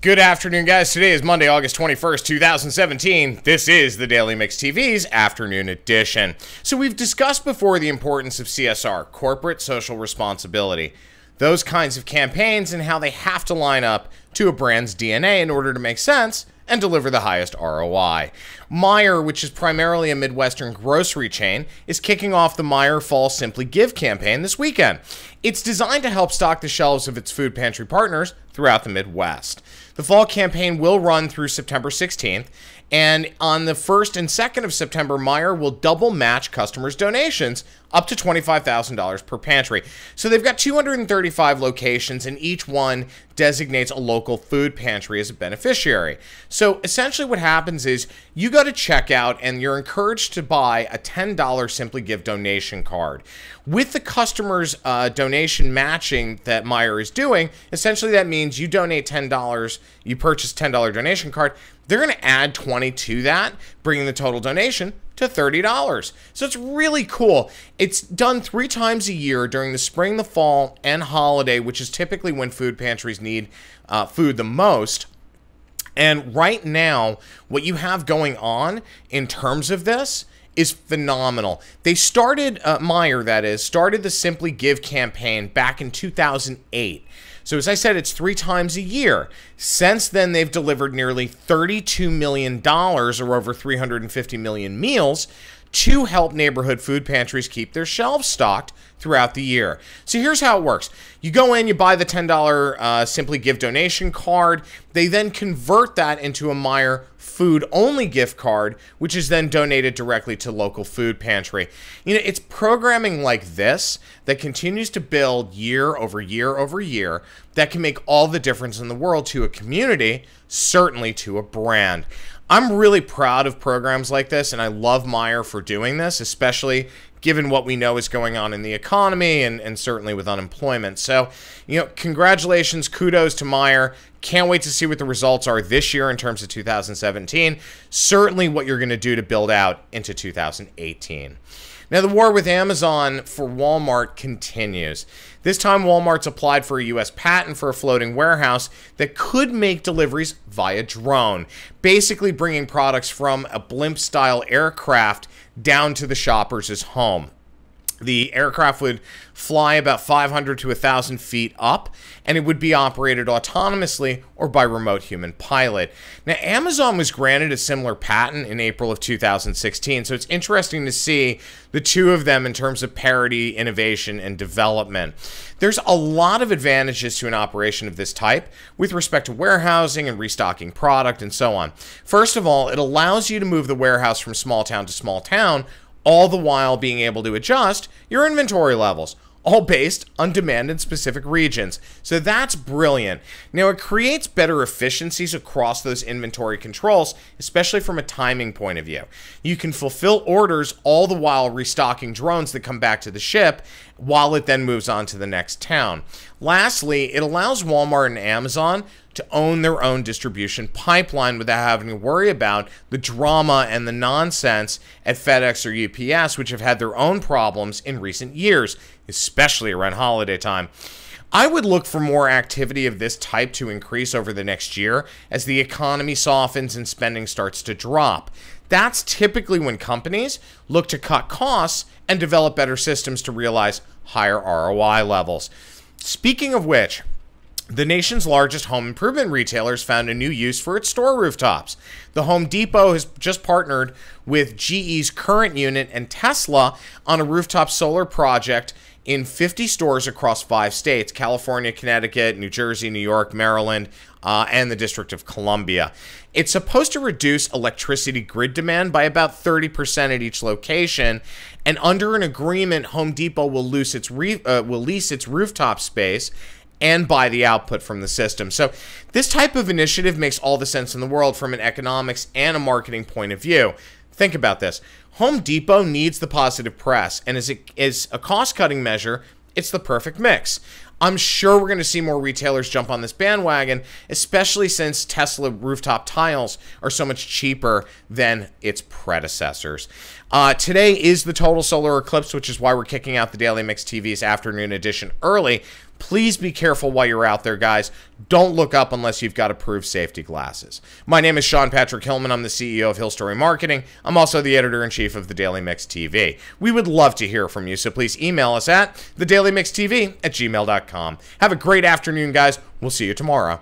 Good afternoon, guys. Today is Monday, August 21st, 2017. This is the Daily Mix TV's afternoon edition. So, we've discussed before the importance of CSR, corporate social responsibility, those kinds of campaigns, and how they have to line up to a brand's DNA in order to make sense and deliver the highest ROI. Meijer, which is primarily a Midwestern grocery chain, is kicking off the Meijer Fall Simply Give campaign this weekend. It's designed to help stock the shelves of its food pantry partners throughout the Midwest. The fall campaign will run through September 16th, and on the 1st and 2nd of September, Meijer will double match customers' donations up to $25,000 per pantry. So they've got 235 locations, and each one designates a local food pantry as a beneficiary. So essentially, what happens is you go to checkout and you're encouraged to buy a $10 Simply Give donation card. With the customer's uh, donation matching that Meijer is doing, essentially that means you donate $10, you purchase $10 donation card they're going to add 20 to that, bringing the total donation to $30. So it's really cool. It's done three times a year during the spring, the fall, and holiday, which is typically when food pantries need uh, food the most. And right now, what you have going on in terms of this is phenomenal. They started, uh, Meijer, that is, started the Simply Give campaign back in 2008. So, as I said, it's three times a year. Since then, they've delivered nearly $32 million or over 350 million meals to help neighborhood food pantries keep their shelves stocked throughout the year. So here's how it works. You go in, you buy the $10 uh, Simply Give donation card. They then convert that into a Meijer food only gift card, which is then donated directly to local food pantry. You know, it's programming like this that continues to build year over year over year that can make all the difference in the world to a community, certainly to a brand. I'm really proud of programs like this, and I love Meijer for doing this, especially given what we know is going on in the economy and, and certainly with unemployment. So, you know, congratulations, kudos to Meijer. Can't wait to see what the results are this year in terms of 2017. Certainly what you're going to do to build out into 2018. Now, the war with Amazon for Walmart continues. This time, Walmart's applied for a U.S. patent for a floating warehouse that could make deliveries via drone, basically bringing products from a blimp style aircraft down to the shopper's home. The aircraft would fly about 500 to 1,000 feet up, and it would be operated autonomously or by remote human pilot. Now, Amazon was granted a similar patent in April of 2016, so it's interesting to see the two of them in terms of parity, innovation, and development. There's a lot of advantages to an operation of this type with respect to warehousing and restocking product and so on. First of all, it allows you to move the warehouse from small town to small town all the while being able to adjust your inventory levels all based on demand in specific regions. So that's brilliant. Now, it creates better efficiencies across those inventory controls, especially from a timing point of view. You can fulfill orders all the while restocking drones that come back to the ship while it then moves on to the next town. Lastly, it allows Walmart and Amazon to own their own distribution pipeline without having to worry about the drama and the nonsense at FedEx or UPS, which have had their own problems in recent years especially around holiday time. I would look for more activity of this type to increase over the next year as the economy softens and spending starts to drop. That's typically when companies look to cut costs and develop better systems to realize higher ROI levels. Speaking of which, the nation's largest home improvement retailers found a new use for its store rooftops. The Home Depot has just partnered with GE's current unit and Tesla on a rooftop solar project in 50 stores across five states California, Connecticut, New Jersey, New York, Maryland, uh, and the District of Columbia. It's supposed to reduce electricity grid demand by about 30% at each location. And under an agreement, Home Depot will, lease its, uh, will lease its rooftop space and buy the output from the system. So, this type of initiative makes all the sense in the world from an economics and a marketing point of view. Think about this. Home Depot needs the positive press, and as, it, as a cost cutting measure, it's the perfect mix. I'm sure we're going to see more retailers jump on this bandwagon, especially since Tesla rooftop tiles are so much cheaper than its predecessors. Uh, today is the total solar eclipse, which is why we're kicking out the Daily Mix TV's afternoon edition early. Please be careful while you're out there, guys. Don't look up unless you've got approved safety glasses. My name is Sean Patrick Hillman. I'm the CEO of Hill Story Marketing. I'm also the editor in chief of the Daily Mix TV. We would love to hear from you, so please email us at thedailymixtv at gmail.com. Have a great afternoon, guys. We'll see you tomorrow.